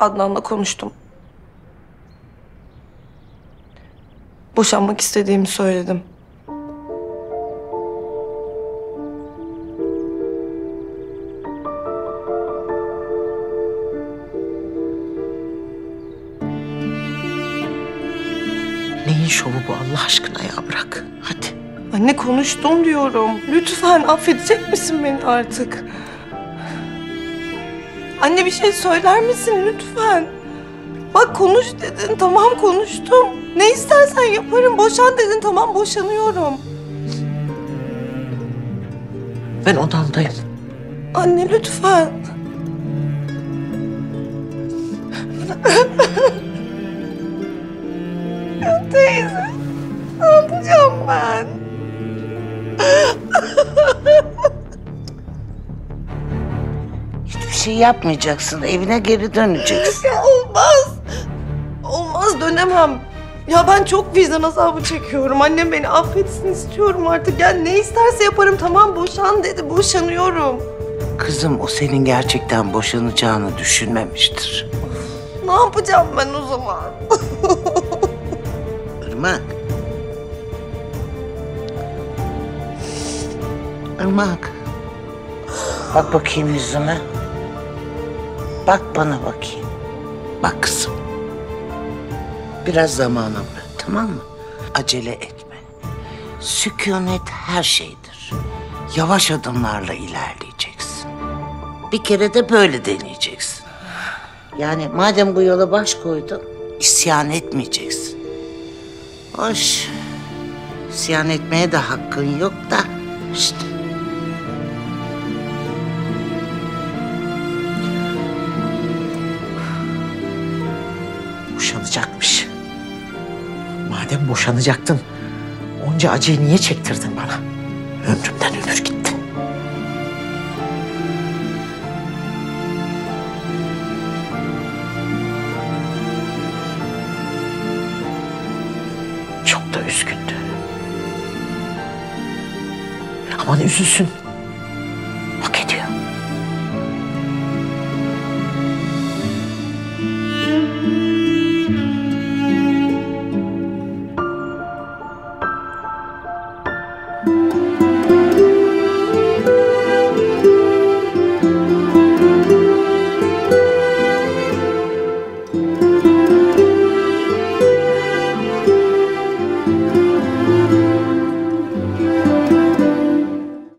Adnan'la konuştum. Boşanmak istediğimi söyledim. Neyin şovu bu Allah aşkına ya bırak. Hadi. Anne konuştum diyorum. Lütfen affedecek misin beni artık? Anne bir şey söyler misin lütfen? Bak konuş dedin tamam konuştum. Ne istersen yaparım boşan dedin tamam boşanıyorum. Ben odamdayım. Anne lütfen. ya teyze ne yapacağım ben? Şey yapmayacaksın. Evine geri döneceksin. Ya olmaz. Olmaz dönemem. Ya ben çok vicdan azabı çekiyorum. Annem beni affetsin istiyorum artık. Ya ne isterse yaparım tamam boşan dedi. Boşanıyorum. Kızım o senin gerçekten boşanacağını düşünmemiştir. Ne yapacağım ben o zaman? Irmak. Irmak. Bak bakayım yüzüme. Bak bana bakayım. Bak kızım. Biraz zamana bırak tamam mı? Acele etme. Sükunet her şeydir. Yavaş adımlarla ilerleyeceksin. Bir kere de böyle deneyeceksin. Yani madem bu yola baş koydun, isyan etmeyeceksin. Hoş. İsyan etmeye de hakkın yok da işte. Boşanacakmış. Madem boşanacaktın, onca acıyı niye çektirdin bana? Ömrümden ömür gitti. Çok da üzgündü. Aman üzülsün.